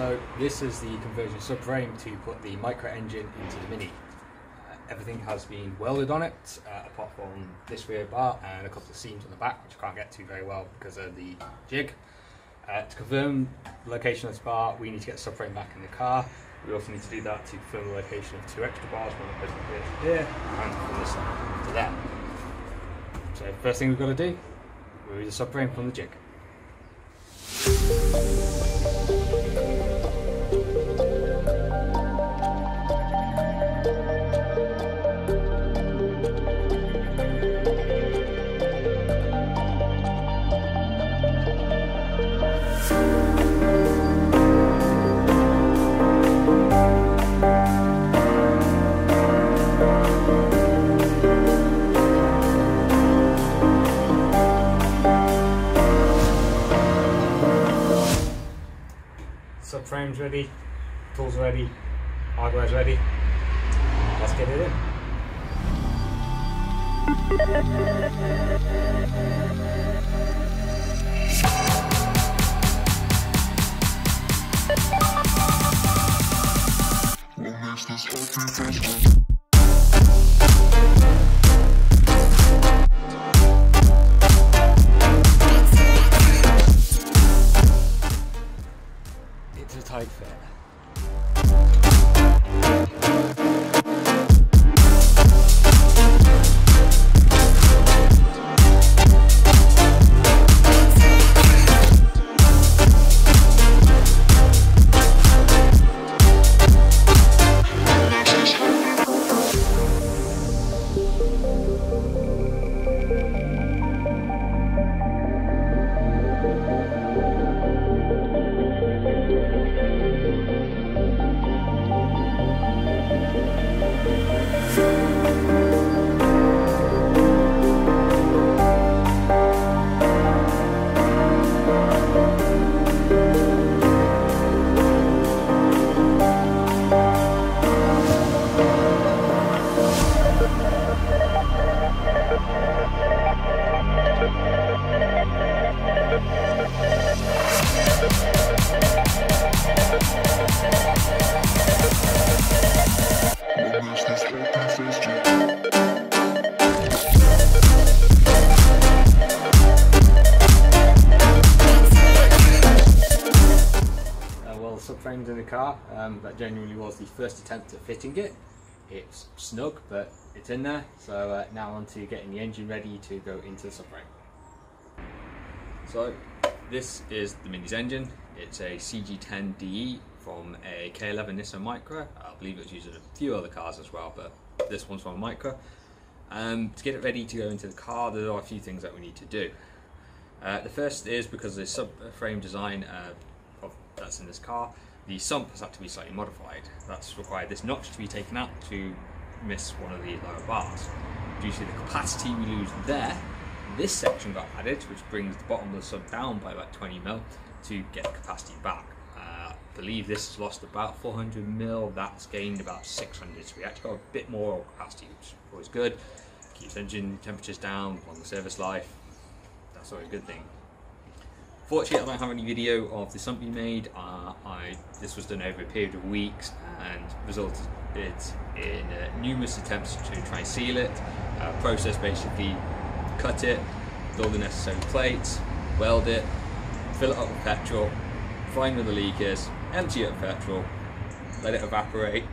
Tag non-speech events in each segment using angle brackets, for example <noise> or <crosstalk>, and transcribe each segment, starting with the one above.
So this is the conversion subframe to put the Micra engine into the Mini. Uh, everything has been welded on it, uh, apart from this rear bar and a couple of seams on the back, which I can't get to very well because of the jig. Uh, to confirm the location of this bar, we need to get the subframe back in the car. We also need to do that to confirm the location of two extra bars, one that goes here here, and from this to there. So first thing we've got to do, remove the subframe from the jig. Subframe's ready, tools ready, hardware's ready. Let's get it in. Festival? It's a Um, that genuinely was the first attempt at fitting it. It's snug, but it's in there. So uh, now on to getting the engine ready to go into the subframe. So this is the Mini's engine. It's a CG10DE from a K11 Nissan Micra. I believe it's used in a few other cars as well, but this one's from Micra. Um, to get it ready to go into the car, there are a few things that we need to do. Uh, the first is because the subframe design uh, of, that's in this car, the sump has had to be slightly modified. That's required this notch to be taken out to miss one of the lower bars. Due to the capacity we lose there, this section got added, which brings the bottom of the sub down by about 20 mil to get the capacity back. Uh, I believe this has lost about 400 mil, that's gained about 600, so we actually got a bit more capacity, which is always good. Keeps engine temperatures down, on the service life, that's always a good thing. Fortunately, I don't have any video of the sump being made. Uh, I this was done over a period of weeks and resulted in uh, numerous attempts to try seal it. Uh, process basically cut it, build the necessary plates, weld it, fill it up with petrol, find where the leak is, empty it of petrol, let it evaporate,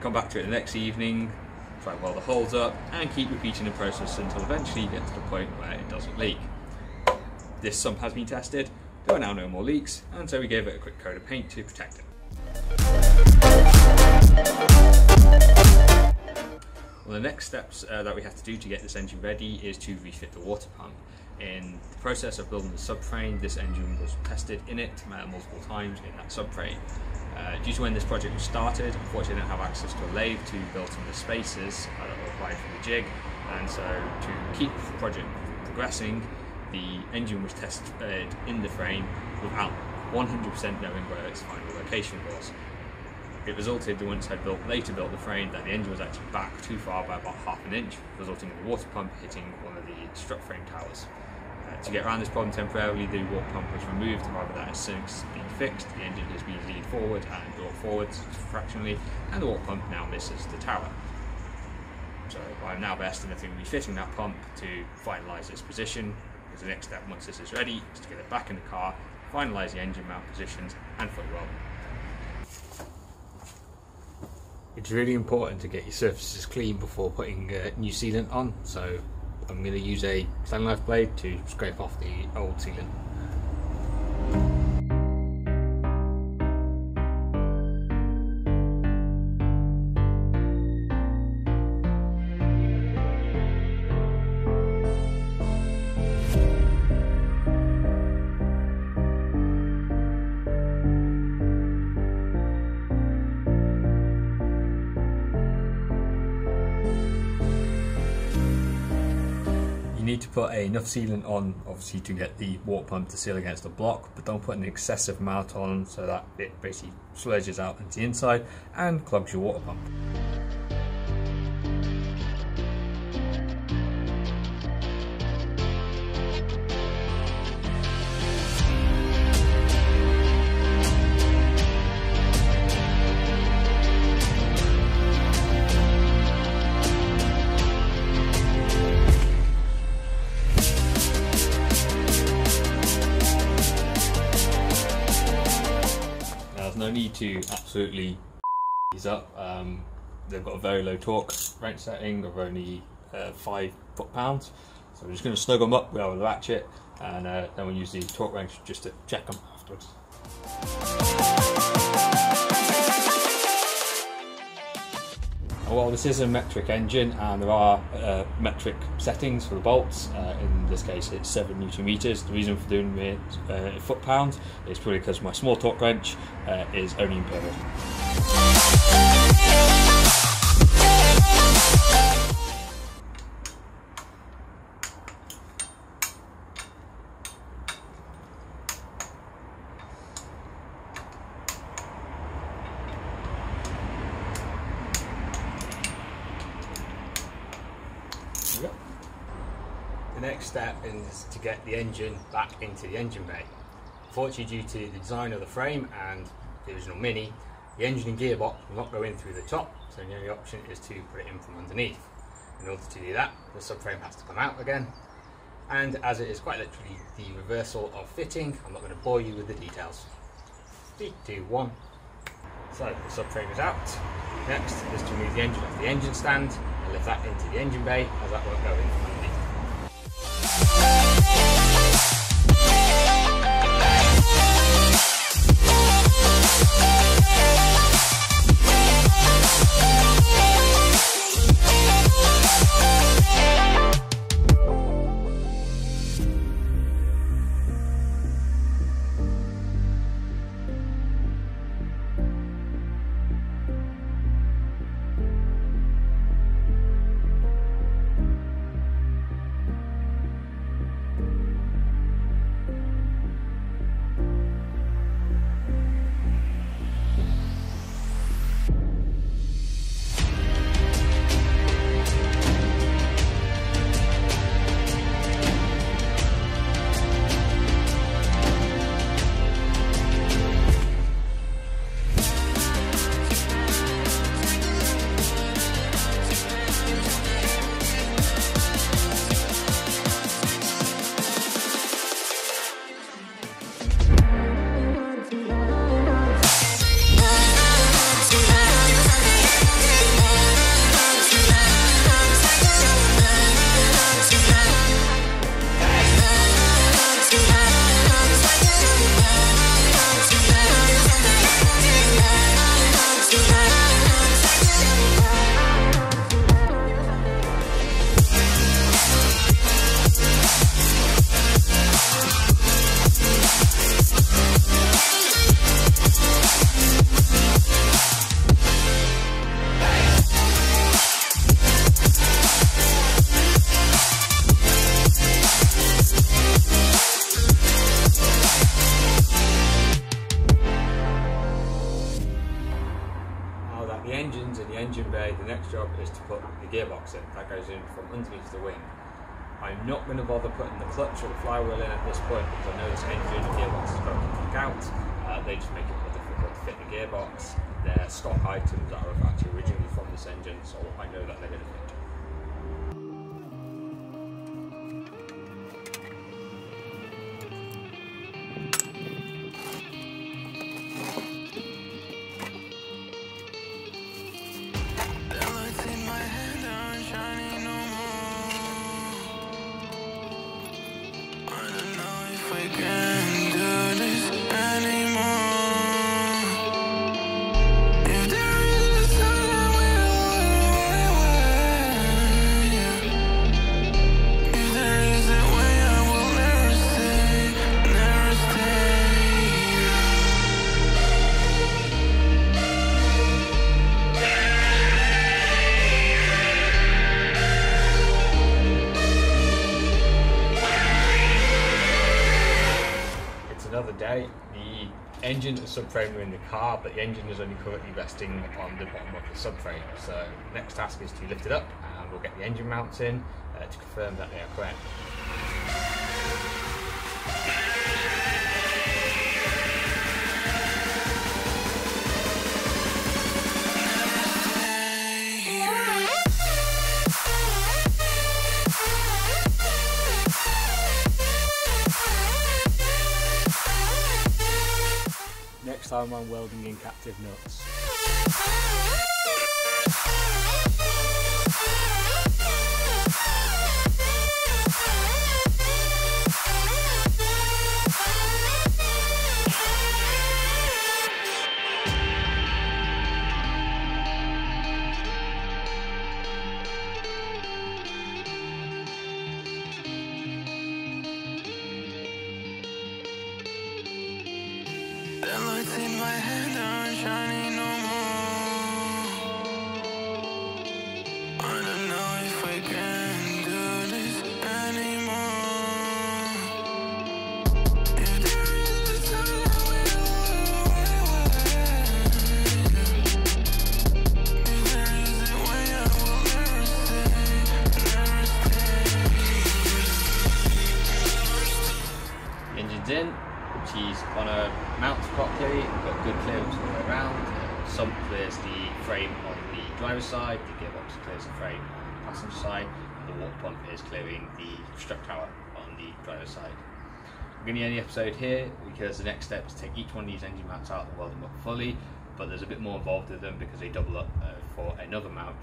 come back to it the next evening, try and weld the holes up, and keep repeating the process until eventually you get to the point where it doesn't leak. This sump has been tested, there are now no more leaks, and so we gave it a quick coat of paint to protect it. Well, the next steps uh, that we have to do to get this engine ready is to refit the water pump. In the process of building the subframe, this engine was tested in it uh, multiple times in that subframe. Uh, due to when this project was started, unfortunately I didn't have access to a lathe to build some of the spaces that were required for the jig, and so to keep the project progressing, the engine was tested in the frame without 100% knowing where its final location was. It resulted once I built later built the frame that the engine was actually back too far by about half an inch, resulting in the water pump hitting one of the strut frame towers. Uh, to get around this problem temporarily, the water pump was removed. However, that has since been fixed. The engine has been leaned forward and brought forwards fractionally, and the water pump now misses the tower. So I'm now best in refitting refitting that pump to finalise its position. The next step, once this is ready, is to get it back in the car, finalise the engine mount positions, and foot weld. It's really important to get your surfaces clean before putting uh, new sealant on. So I'm going to use a Stanley knife blade to scrape off the old sealant. Need to put enough sealant on, obviously, to get the water pump to seal against the block, but don't put an excessive amount on so that it basically sludges out into the inside and clogs your water pump. To absolutely <laughs> these up. Um, they've got a very low torque wrench setting of only uh, five foot pounds. So we're just going to snug them up with our ratchet, and uh, then we'll use the torque wrench just to check them afterwards. Well, this is a metric engine, and there are uh, metric settings for the bolts. Uh, in this case, it's seven newton meters. The reason for doing it uh, foot pounds is probably because my small torque wrench uh, is only imperial. The next step is to get the engine back into the engine bay. Fortunately, due to the design of the frame and the original Mini, the engine and gearbox will not go in through the top, so the only option is to put it in from underneath. In order to do that, the subframe has to come out again, and as it is quite literally the reversal of fitting, I'm not going to bore you with the details. Three, two, one. So the subframe is out. Next is to remove the engine off the engine stand and lift that into the engine bay as that won't go in Now gearbox in. That goes in from underneath the wing. I'm not going to bother putting the clutch or the flywheel in at this point because I know this engine gearbox is going to kick out. Uh, they just make it more difficult to fit the gearbox. They're stock items that are actually originally from this engine, so I know that they're going to fit. Engine and subframe are in the car, but the engine is only currently resting on the bottom of the subframe. So next task is to lift it up and we'll get the engine mounts in uh, to confirm that they are correct. Time I'm welding in captive nuts. Good clearance all the way around. Sump clears the frame on the driver's side, the gearbox clears the frame on the passenger side, and the water pump is clearing the strut tower on the driver's side. I'm going to end the episode here because the next step is to take each one of these engine mounts out and weld them up fully, but there's a bit more involved with them because they double up uh, for another mount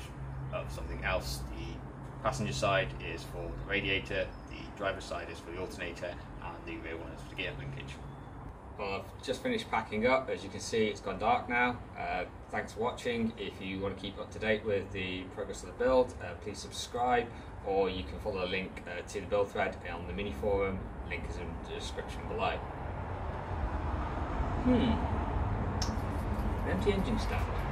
of something else. The passenger side is for the radiator, the driver's side is for the alternator, and the rear one is for the gear linkage. I've just finished packing up. As you can see, it's gone dark now. Uh, thanks for watching. If you want to keep up to date with the progress of the build, uh, please subscribe, or you can follow the link uh, to the build thread on the mini forum. Link is in the description below. Hmm. Empty engine stand.